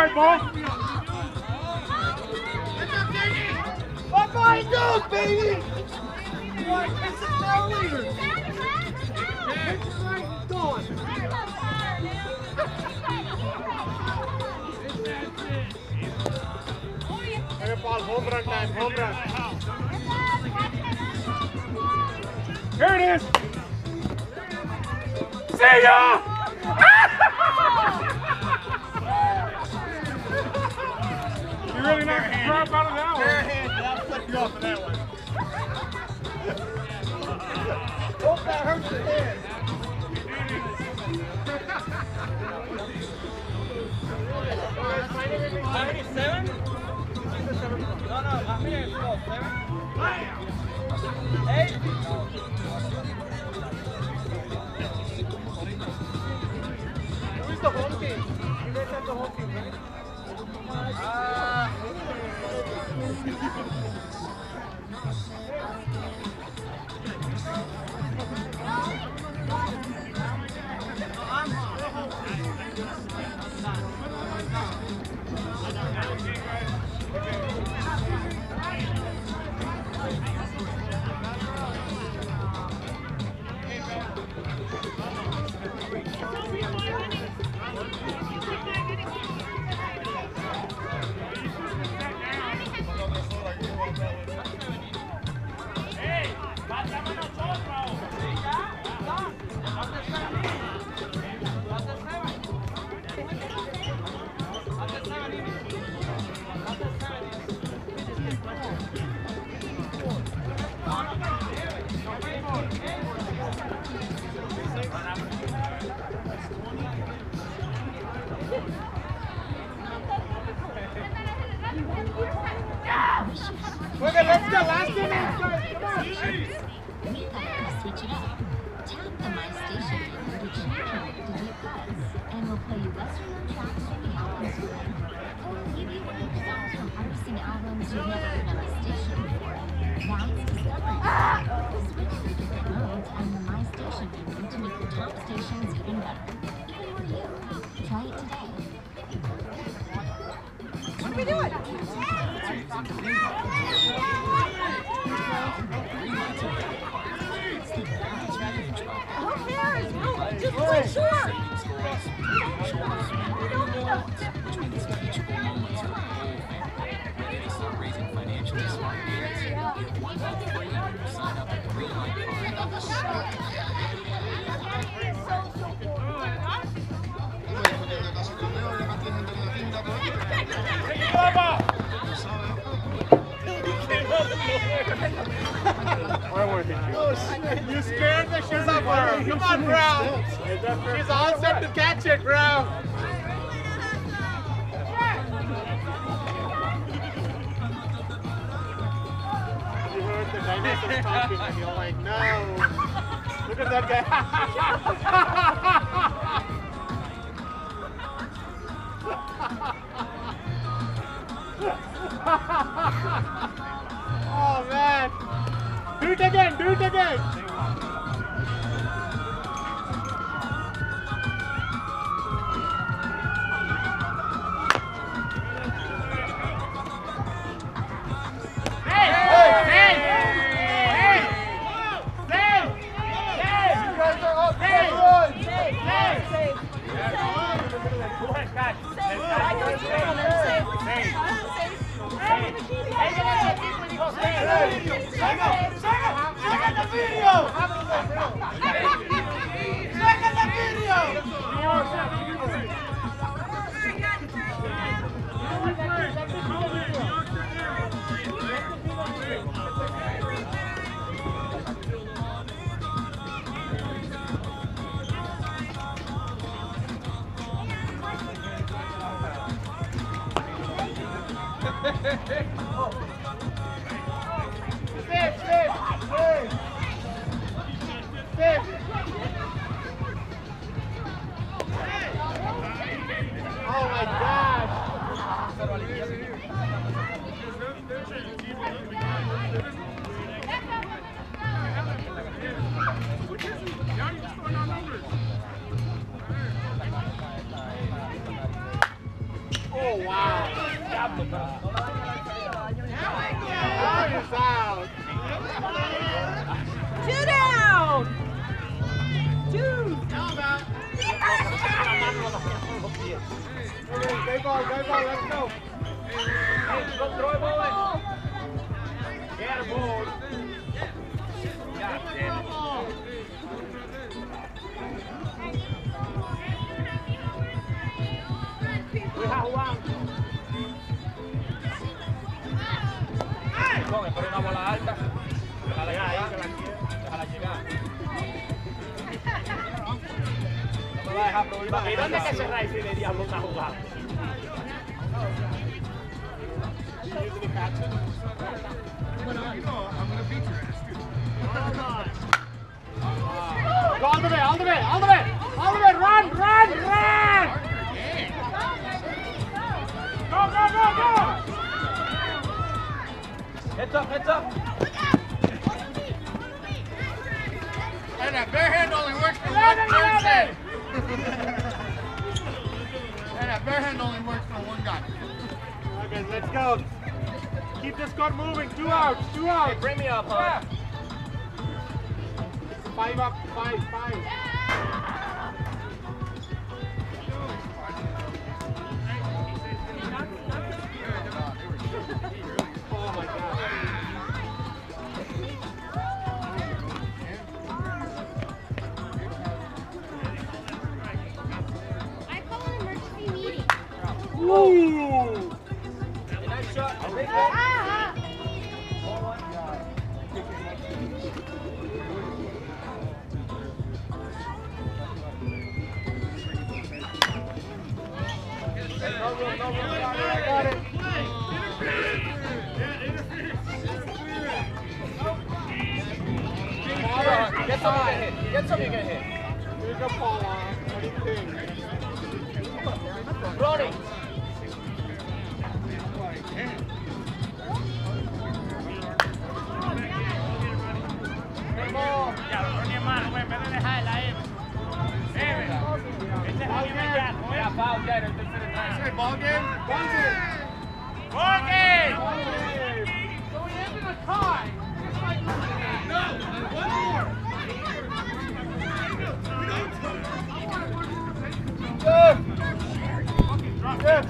Hey, ball, run. Here it is. See ya! You really knocked the crap out of that one. Bare hand, I'll flip you off of that one. Ah! and you've never on different modes and the My Station menu to make the top stations Want to hit you. You scared the shit out of her. Come on, Brown. She's all set to catch it, Brown. You heard the dinosaur talking and you're like, no. Look at that guy. oh man. Do it again, do it again. Hey, get Play ball, play ball, let's go. Hey, go throw it, Problemas. ¿Y dónde es que ese Rice de diablo está jugando? Go all the way, all the way, all the way, all the way, run, run, run! Go, go, go, go! Heads up, heads up. And that bare hand only works And that bare hand only works for one guy. Okay, let's go. Keep the score moving. Two outs, two outs. Bring me up, huh? Five up, five, five. Ooh! Nice shot. No room, no. Get some, you get hit. Get some, you get hit. Here's a Paula. What do you think? it, ball game? Ball game! Ball game! So we ended a tie. Just like no, one more. Yeah.